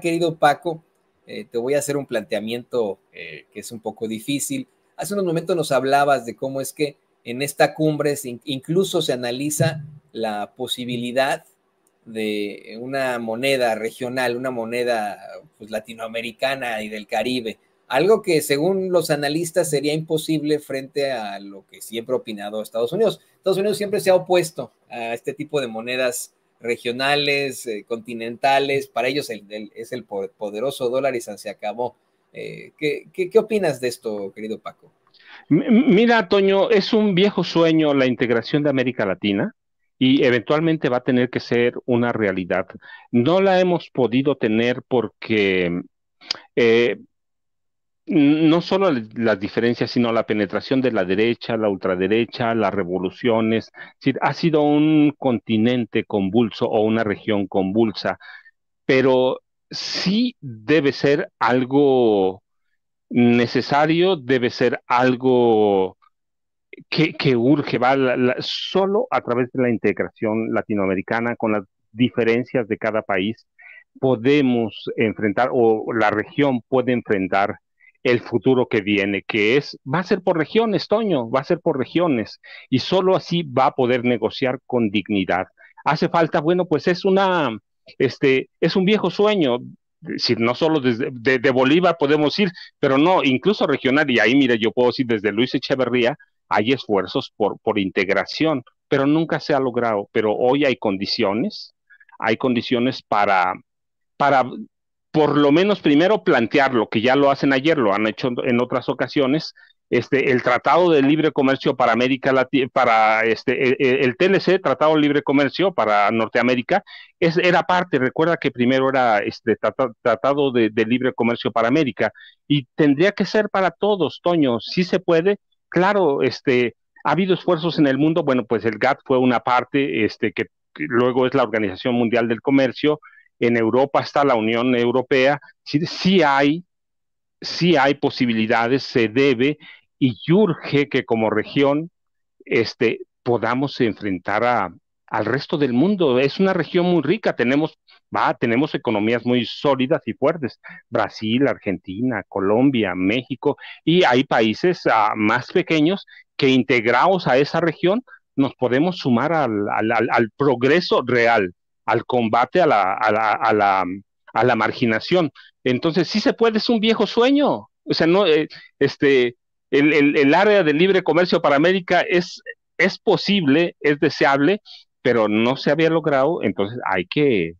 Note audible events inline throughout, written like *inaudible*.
querido Paco, eh, te voy a hacer un planteamiento eh, que es un poco difícil. Hace unos momentos nos hablabas de cómo es que en esta cumbre incluso se analiza la posibilidad de una moneda regional, una moneda pues, latinoamericana y del Caribe, algo que según los analistas sería imposible frente a lo que siempre ha opinado Estados Unidos. Estados Unidos siempre se ha opuesto a este tipo de monedas regionales, eh, continentales, para ellos es el poderoso dólar y se acabó. Eh, ¿qué, qué, opinas de esto, querido Paco? Mira, Toño, es un viejo sueño la integración de América Latina y eventualmente va a tener que ser una realidad. No la hemos podido tener porque eh, no solo las diferencias, sino la penetración de la derecha, la ultraderecha, las revoluciones. ha sido un continente convulso o una región convulsa, pero sí debe ser algo necesario, debe ser algo que, urge, va solo a través de la integración latinoamericana con las diferencias de cada país podemos enfrentar o la región puede enfrentar el futuro que viene, que es, va a ser por regiones, Toño, va a ser por regiones, y solo así va a poder negociar con dignidad. Hace falta, bueno, pues es una, este, es un viejo sueño, si no solo desde de, Bolívar podemos ir, pero no, incluso regional, y ahí, mire, yo puedo decir desde Luis Echeverría, hay esfuerzos por, por integración, pero nunca se ha logrado, pero hoy hay condiciones, hay condiciones para, para por lo menos primero plantearlo, que ya lo hacen ayer, lo han hecho en otras ocasiones, este, el Tratado de Libre Comercio para América Latina, para este, el, TLC, Tratado de Libre Comercio para Norteamérica, es, era parte, recuerda que primero era este Tratado de, Libre Comercio para América, y tendría que ser para todos, Toño, si se puede, claro, este, ha habido esfuerzos en el mundo, bueno, pues el GATT fue una parte, este, que luego es la Organización Mundial del Comercio, en Europa está la Unión Europea, sí, hay, sí hay posibilidades, se debe y urge que como región este, podamos enfrentar a, al resto del mundo. Es una región muy rica, tenemos, va, tenemos economías muy sólidas y fuertes. Brasil, Argentina, Colombia, México, y hay países ah, más pequeños que integrados a esa región nos podemos sumar al, al progreso real al combate a la, a la, a la, a la marginación. Entonces, sí se puede, es un viejo sueño. O sea, no, eh, este, el, el, el, área de libre comercio para América es, es posible, es deseable, pero no se había logrado, entonces hay que,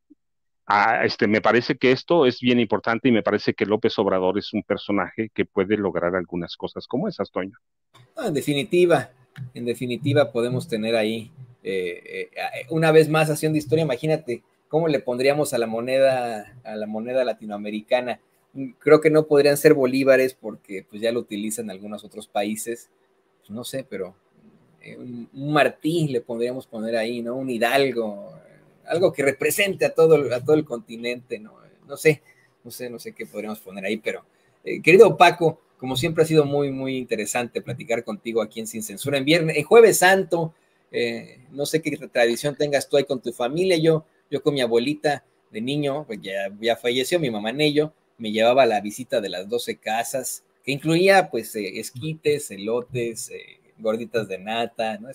este, me parece que esto es bien importante y me parece que López Obrador es un personaje que puede lograr algunas cosas como esas, Toño. en definitiva, en definitiva podemos tener ahí eh, eh, una vez más haciendo historia, imagínate cómo le pondríamos a la moneda, a la moneda latinoamericana. Creo que no podrían ser bolívares porque pues ya lo utilizan algunos otros países, pues, no sé, pero eh, un, le podríamos poner ahí, ¿no? Un Hidalgo, algo que represente a todo, a todo el continente, ¿no? No sé, no sé, no sé qué podríamos poner ahí, pero querido Paco, como siempre ha sido muy, muy interesante platicar contigo aquí en Sin Censura en viernes, en Jueves Santo, eh, no sé qué tradición tengas tú ahí con tu familia. Yo, yo con mi abuelita de niño, pues ya, ya falleció, mi mamá en ello, me llevaba a la visita de las 12 casas, que incluía pues eh, esquites, elotes, eh, gorditas de nata, ¿no?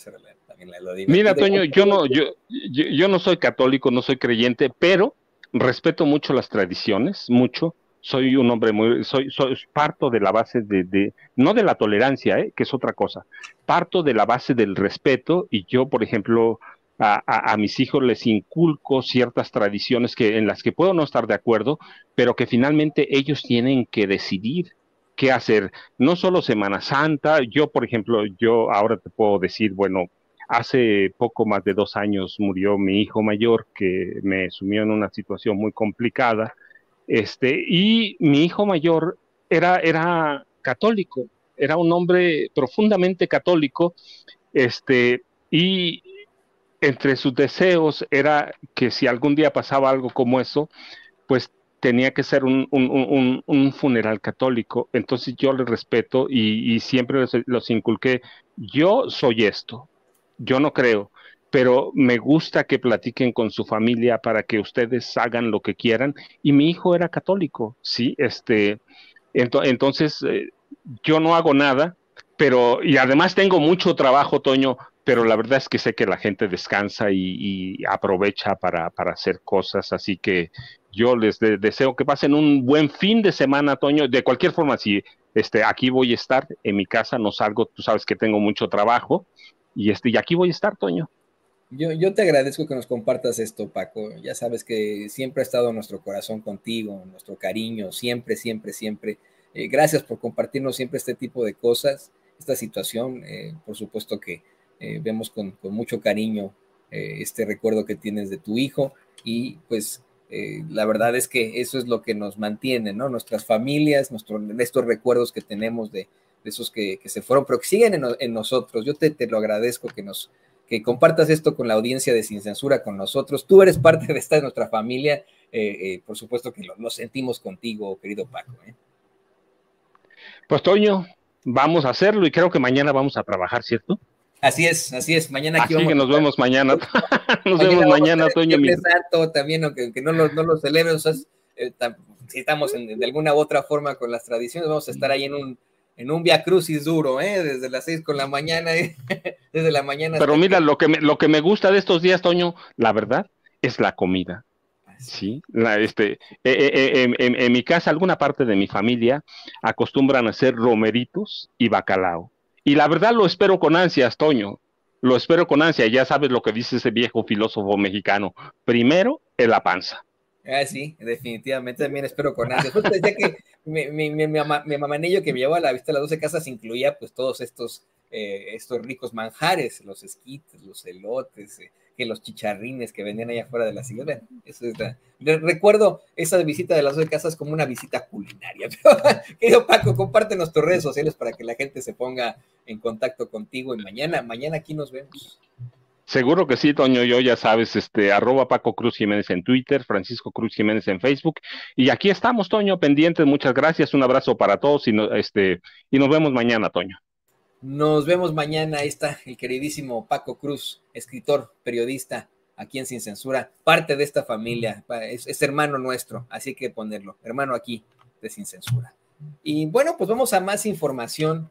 Mira, Toño, yo no, yo, yo no soy católico, no soy creyente, pero respeto mucho las tradiciones, mucho soy un hombre muy, soy, soy parto de la base de, no de la tolerancia, ¿eh? que es otra cosa, parto de la base del respeto y yo, por ejemplo, a, a, mis hijos les inculco ciertas tradiciones que, en las que puedo no estar de acuerdo, pero que finalmente ellos tienen que decidir qué hacer. No solo Semana Santa, yo, por ejemplo, yo ahora te puedo decir, bueno, hace poco más de dos años murió mi hijo mayor que me sumió en una situación muy complicada este, y mi hijo mayor era, era católico, era un hombre profundamente católico, este, y entre sus deseos era que si algún día pasaba algo como eso, pues tenía que ser un, funeral católico. Entonces yo le respeto y, siempre los, los, inculqué, yo soy esto, yo no creo, pero me gusta que platiquen con su familia para que ustedes hagan lo que quieran. Y mi hijo era católico, sí, este, entonces eh, yo no hago nada, pero, y además tengo mucho trabajo, Toño, pero la verdad es que sé que la gente descansa y, aprovecha para, hacer cosas, así que yo les deseo que pasen un buen fin de semana, Toño. De cualquier forma, si este, aquí voy a estar en mi casa, no salgo, tú sabes que tengo mucho trabajo, y, este, y aquí voy a estar, Toño. Yo, te agradezco que nos compartas esto, Paco. Ya sabes que siempre ha estado nuestro corazón contigo, nuestro cariño, siempre, siempre, siempre. Eh, gracias por compartirnos siempre este tipo de cosas, esta situación. Eh, por supuesto que eh, vemos con, mucho cariño este recuerdo que tienes de tu hijo y pues la verdad es que eso es lo que nos mantiene, ¿no? Nuestras familias, nuestro, estos recuerdos que tenemos de, esos que, se fueron, pero que siguen en, nosotros. Yo te, lo agradezco que nos que compartas esto con la audiencia de Sin Censura, con nosotros. Tú eres parte de esta de nuestra familia. por supuesto que lo, sentimos contigo, querido Paco. Pues Toño, vamos a hacerlo y creo que mañana vamos a trabajar, ¿cierto? Así es, así es. Mañana aquí así que nos vemos mañana. nos vemos *laughs* mañana, Toño. Santo también, aunque no lo, no lo celebren, eh, si estamos en, de alguna u otra forma con las tradiciones, vamos a estar ahí en un, en un Via Crucis duro, ¿eh? desde las seis con la mañana, ¿eh? *laughs* desde la mañana. Pero mira, lo que, me, lo que me gusta de estos días, Toño, la verdad, es la comida. Sí, la, este, eh, eh, en, en, mi casa, alguna parte de mi familia acostumbran a hacer romeritos y bacalao. Y la verdad lo espero con ansias, Toño. Lo espero con ansia. Ya sabes lo que dice ese viejo filósofo mexicano. Primero en la panza. Ah, sí, definitivamente también espero con ansias. Justo decía que mi, mi, mi, mi, que me llevó a la vista de las 12 casas incluía pues todos estos, eh, estos ricos manjares, los esquites, los elotes, eh, que los chicharrines que vendían allá afuera de la ciudad. Eso Recuerdo esa visita de las dos casas como una visita culinaria. *laughs* querido Paco, compártenos tus redes sociales para que la gente se ponga en contacto contigo y mañana, mañana aquí nos vemos. Seguro que sí, Toño, yo ya sabes, este, arroba Paco Cruz Jiménez en Twitter, Francisco Cruz Jiménez en Facebook. Y aquí estamos, Toño, pendientes. Muchas gracias, un abrazo para todos y, este, y nos vemos mañana, Toño. Nos vemos mañana. Ahí está el queridísimo Paco Cruz, escritor, periodista, aquí en Sin Censura, parte de esta familia, es, hermano nuestro, así que ponerlo, hermano aquí de Sin Censura. Y bueno, pues vamos a más información.